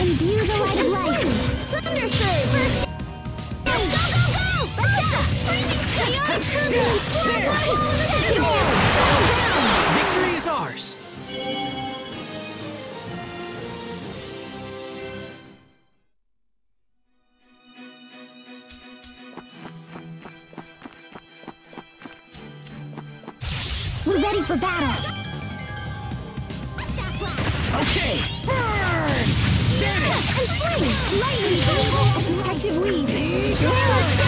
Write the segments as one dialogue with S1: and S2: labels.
S1: Imbue the light of light!
S2: Thunder Surge! Victory is ours!
S1: We're ready for battle!
S2: Okay! Burn!
S1: And flame! Lightning! Protective weave!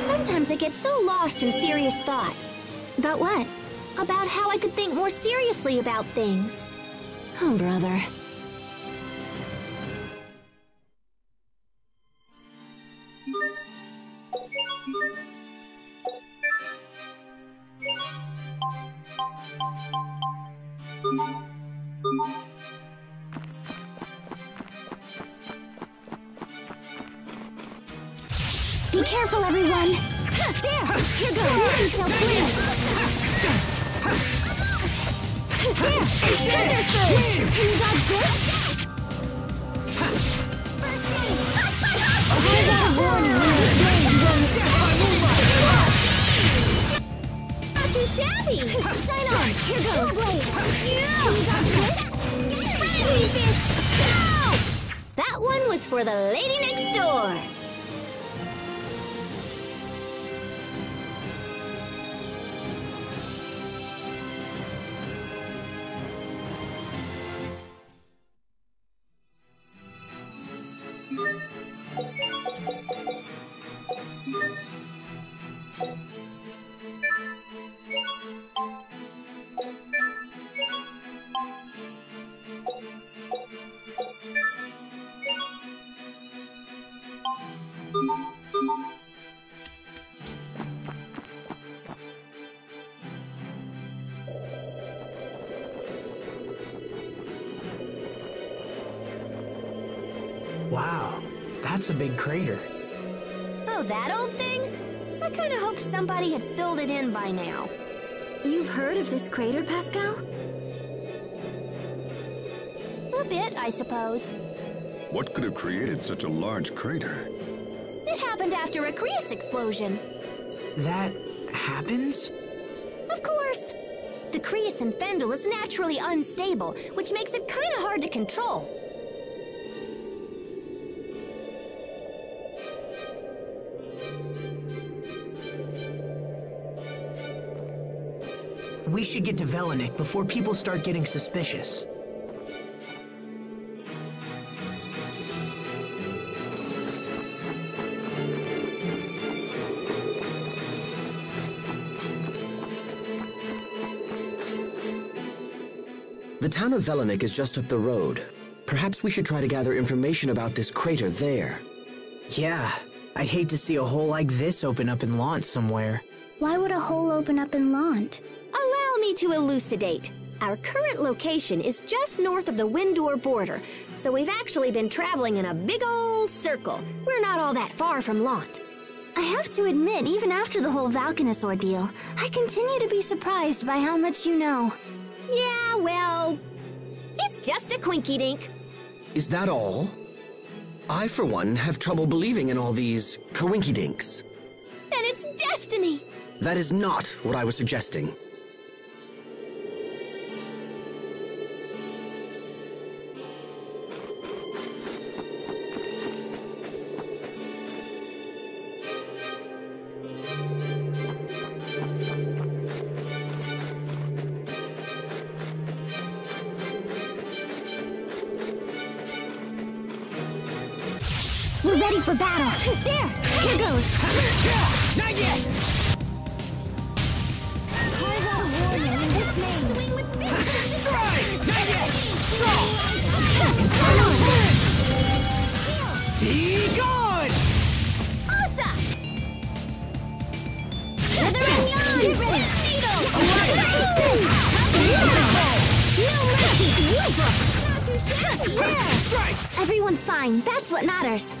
S1: Sometimes I get so lost in serious thought. About what?
S3: About how I could think more seriously about things.
S1: Oh, brother.
S2: Wow, that's a big crater.
S3: Oh, that old thing? I kind of hoped somebody had filled it in by now.
S1: You've heard of this crater, Pascal?
S3: A bit, I suppose.
S4: What could have created such a large crater?
S1: It happened after a Cryas explosion.
S2: That happens?
S1: Of course. The Cryas in Fendel is naturally unstable, which makes it kind of hard to control.
S2: We should get to Velanik before people start getting suspicious.
S5: The town of Velanik is just up the road. Perhaps we should try to gather information about this crater there.
S2: Yeah, I'd hate to see a hole like this open up in Lhant somewhere.
S6: Why would a hole open up in
S1: Lhant? To elucidate. Our current location is just north of the Windor border, so we've actually been traveling in a big old circle. We're not all that far from Lhant.
S6: I have to admit, even after the whole Valkanus ordeal, I continue to be surprised by how much you know.
S1: Yeah, well, it's just a quinky dink.
S5: Is that all? I, for one, have trouble believing in all these coinkydinks.
S1: Then it's destiny.
S5: That is not what I was suggesting.
S6: For battle. There, here goes.
S2: Not yet!
S6: Carve out a warrior in this name.
S1: Swing with
S2: Strike! Not yet! Be gone!
S1: Osa! Feathering yarn! Get ready! Needle! No mercy to you, Brooke! Not too shabby! Yeah!
S2: Strike!
S6: Everyone's fine. That's what matters.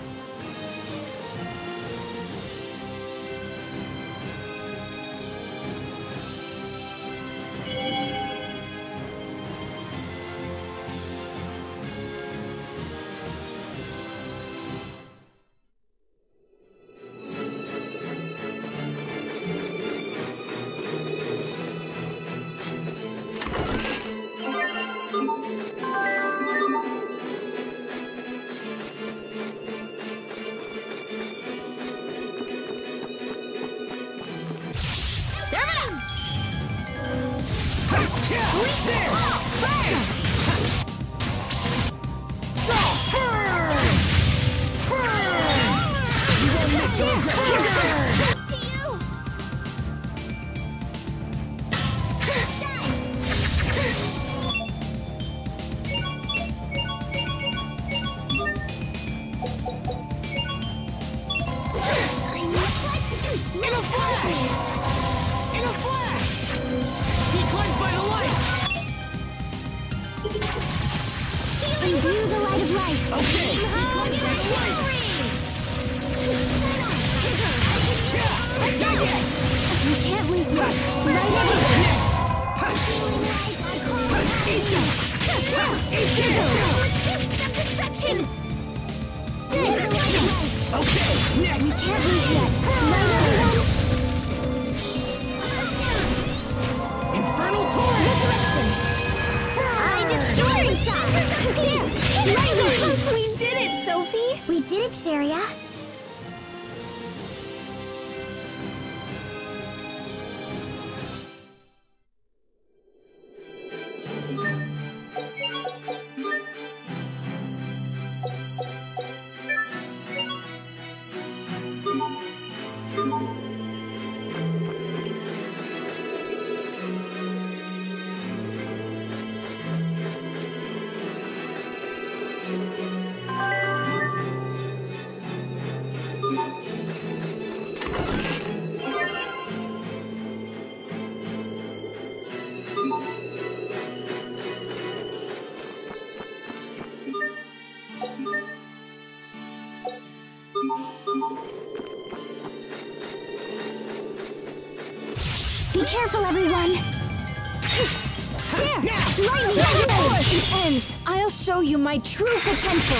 S6: Ends! I'll show you my true potential!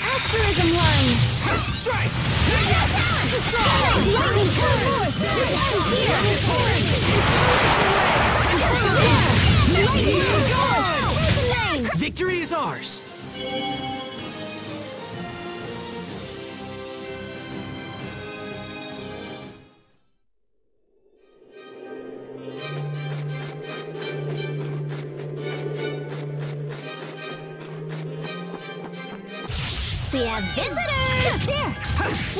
S6: Asterism one!
S3: Strike!
S1: Victory is ours!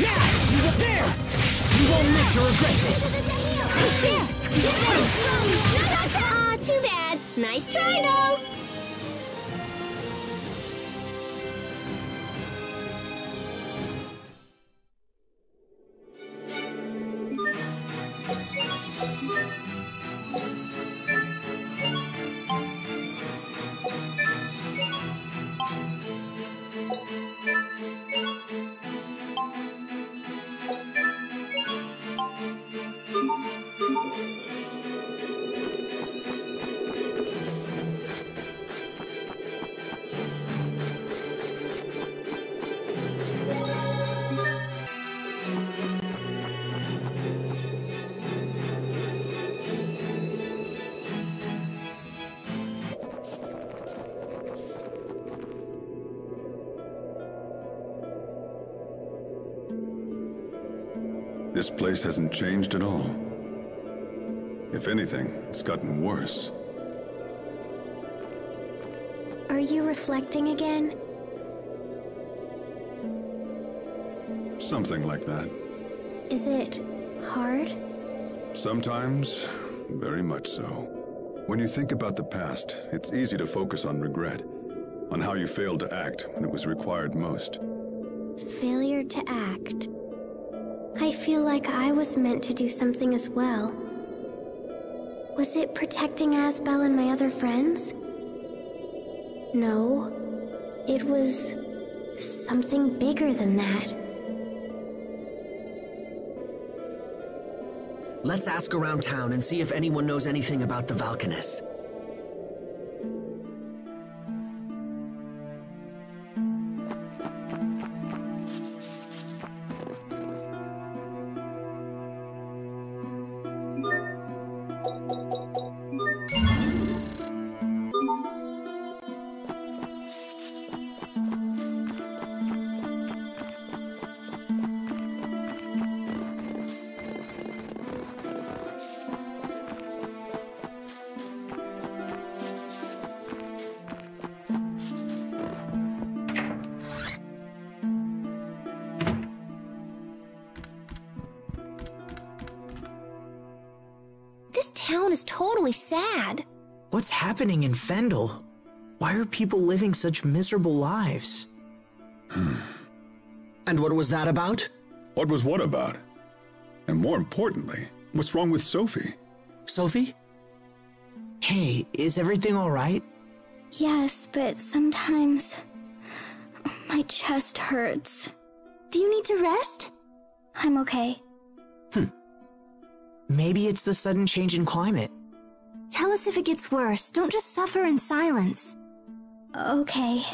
S1: Now! There! You won't live to regret!
S3: Ah, too bad. Nice try, though.
S4: This place hasn't changed at all. If anything, it's gotten worse.
S6: Are you reflecting again?
S4: Something like that.
S6: Is it hard?
S4: Sometimes, very much so. When you think about the past, it's easy to focus on regret, on how you failed to act when it was required most.
S6: Failure to act. Feel like I was meant to do something as well. Was it protecting Asbel and my other friends? No. It was something bigger than that.
S5: Let's ask around town and see if anyone knows anything about the Valkanist.
S6: Is totally sad.
S1: What's happening in Fendel? Why are people living such miserable lives?
S5: And what was that about?
S4: What was what about? And more importantly, what's wrong with Sophie?
S5: Sophie?
S1: Hey, is everything alright?
S6: Yes, but sometimes my chest hurts.
S3: Do you need to rest?
S6: I'm okay. Hmm.
S1: Maybe it's the sudden change in climate.
S3: Tell us if it gets worse. Don't just suffer in silence.
S6: Okay.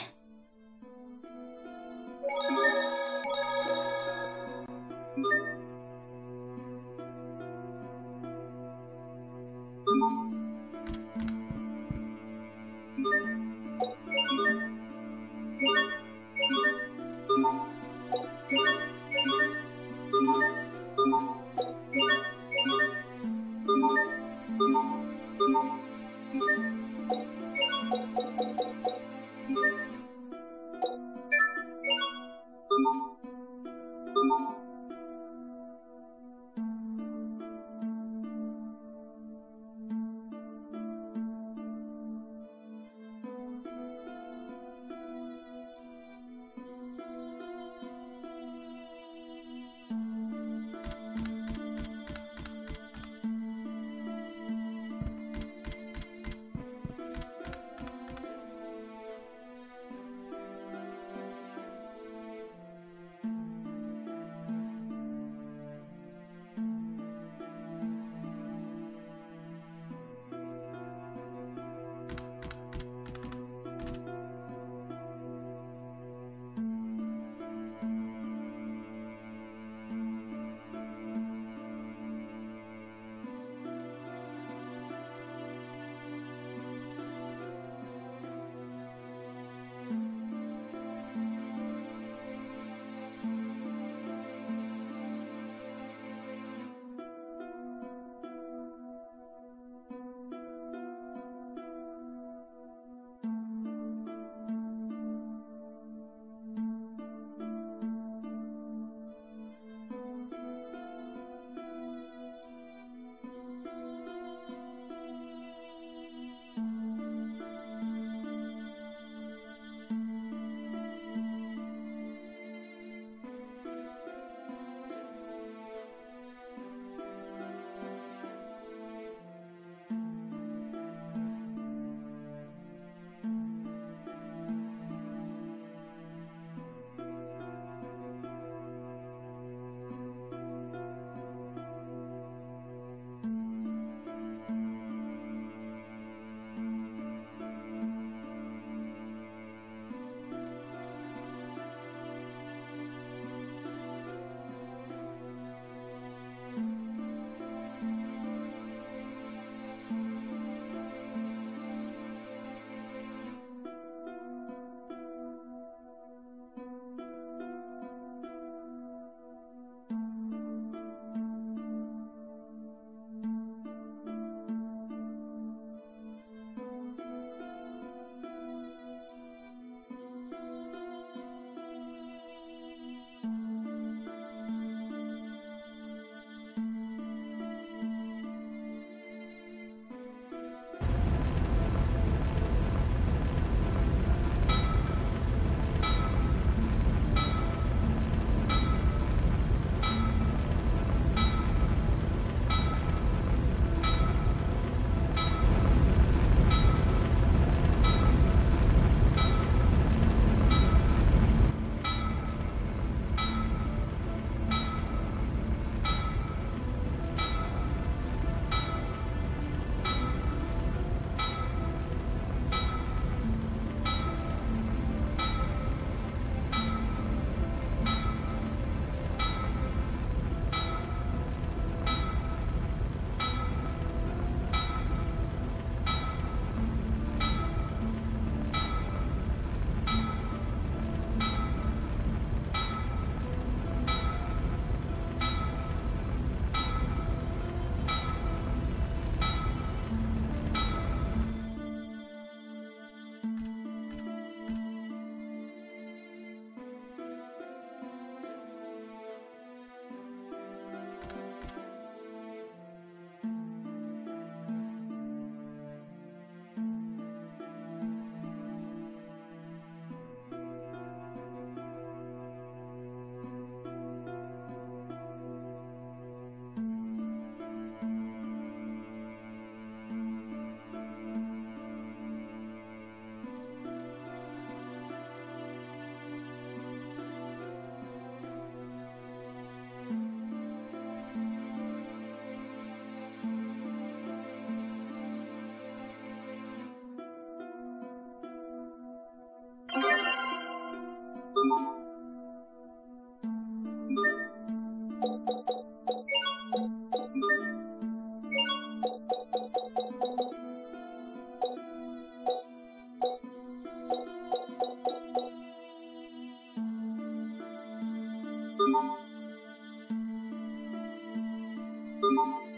S1: Ugh,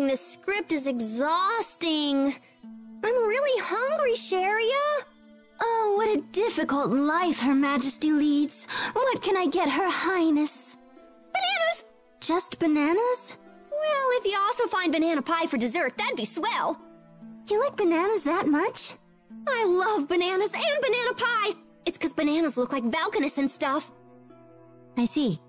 S1: reading this script is exhausting. I'm really hungry, Cheria.
S3: Oh, what a difficult life Her Majesty leads. What can I get Her Highness?
S1: Bananas!
S3: Just bananas?
S1: Well, if you also find banana pie for dessert, that'd be swell.
S3: You like bananas that much?
S1: I love bananas and banana pie. It's 'cause bananas look like Valkanus and stuff.
S3: I see.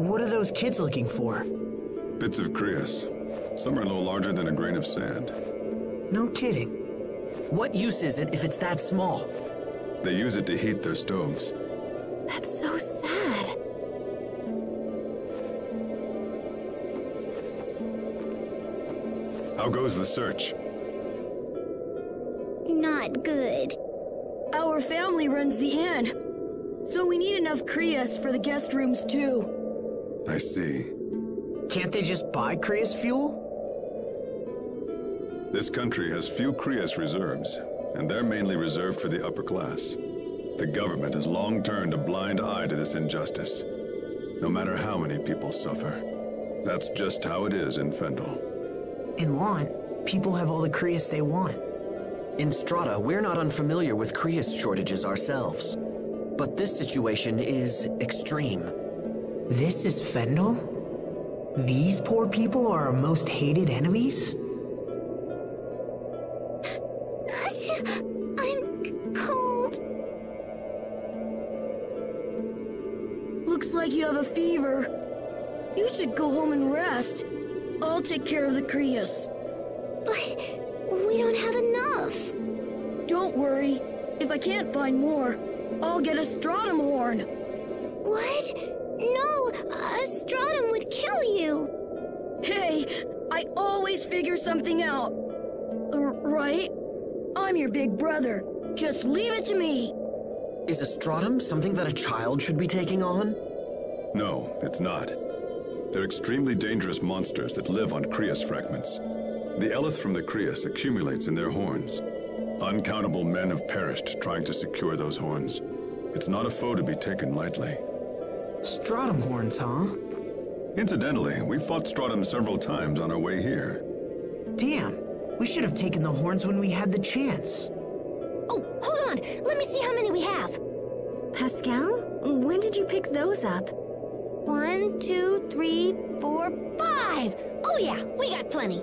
S2: What are those kids looking for?
S4: Bits of Cryas. Some are no larger than a grain of sand.
S2: No kidding.
S5: What use is it if it's that small?
S4: They use it to heat their stoves.
S3: That's so sad.
S4: How goes the search?
S1: Not good.
S7: Our family runs the inn, so we need enough Cryas for the guest rooms too.
S4: I see.
S2: Can't they just buy Cryas fuel?
S4: This country has few Cryas reserves, and they're mainly reserved for the upper class. The government has long turned a blind eye to this injustice, no matter how many people suffer. That's just how it is in Fendel.
S2: In Lon, people have all the Cryas they want.
S5: In Strahta, we're not unfamiliar with Cryas shortages ourselves. But this situation is extreme.
S2: This is Fendel? These poor people are our most hated enemies?
S1: I'm cold.
S7: Looks like you have a fever. You should go home and rest. I'll take care of the Cryas.
S1: But we don't have enough.
S7: Don't worry. If I can't find more, I'll get a stratum horn.
S1: What? A stratum would kill you.
S7: Hey, I always figure something out. R- right? I'm your big brother. Just leave it to me.
S5: Is a stratum something that a child should be taking on?
S4: No, it's not. They're extremely dangerous monsters that live on Cryas fragments. The Eleth from the Cryas accumulates in their horns. Uncountable men have perished trying to secure those horns. It's not a foe to be taken lightly.
S2: Stratum horns, huh?
S4: Incidentally, we fought Stratum several times on our way here.
S2: Damn, we should have taken the horns when we had the chance.
S1: Oh, hold on. Let me see how many we have.
S3: Pascal, when did you pick those up?
S1: One, two, three, four, five. Oh yeah, we got plenty.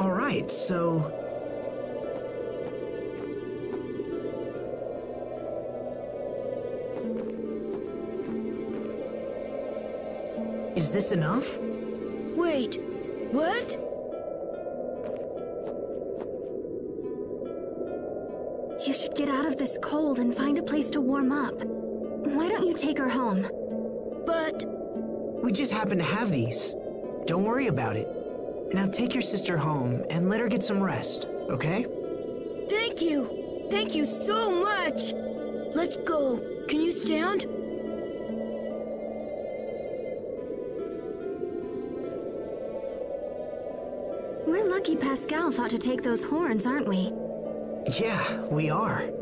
S2: Alright, so. Is this enough?
S7: Wait, what?
S3: You should get out of this cold and find a place to warm up. Why don't you take her home?
S7: But
S2: We just happen to have these. Don't worry about it. Now take your sister home and let her get some rest, okay?
S7: thank you. Thank you so much. Let's go. Can you stand?
S3: Lucky Pascal thought to take those horns, aren't we?
S2: Yeah, we are.